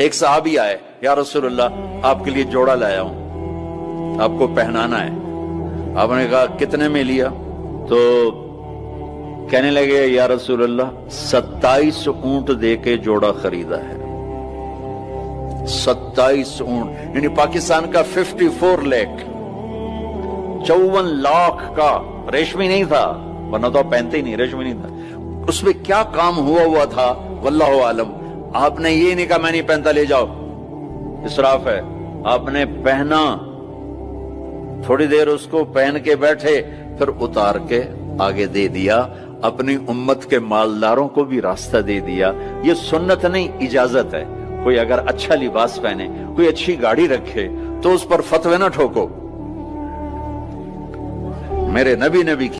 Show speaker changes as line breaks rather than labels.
एक साहबी आए, या रसूलुल्लाह, आपके लिए जोड़ा लाया हूँ। आपको पहनाना है। आपने कहा, कितने में लिया? तो कहने लगे, या रसूलुल्लाह, सत्ताईस ऊँट दे के जोड़ा खरीदा है। सत्ताईस ऊँट, यानी पाकिस्तान का फिफ्टी फोर लैख चौवन लाख का रेशमी नहीं था, वरना तो पहनते ही नहीं, रेशमी नहीं था। उसमें क्या काम हुआ हुआ था? वल्लाह आलम। आपने ये नहीं कहा, मैं नहीं पहनता, ले जाओ। इसराफ है, आपने पहना। थोड़ी देर उसको पहन के बैठे, फिर उतार के आगे दे दिया। अपनी उम्मत के मालदारों को भी रास्ता दे दिया। ये सुन्नत नहीं, इजाज़त है। कोई अगर अच्छा लिबास पहने, कोई अच्छी गाड़ी रखे तो उस पर फतवे ना ठोको। मेरे नबी नबी की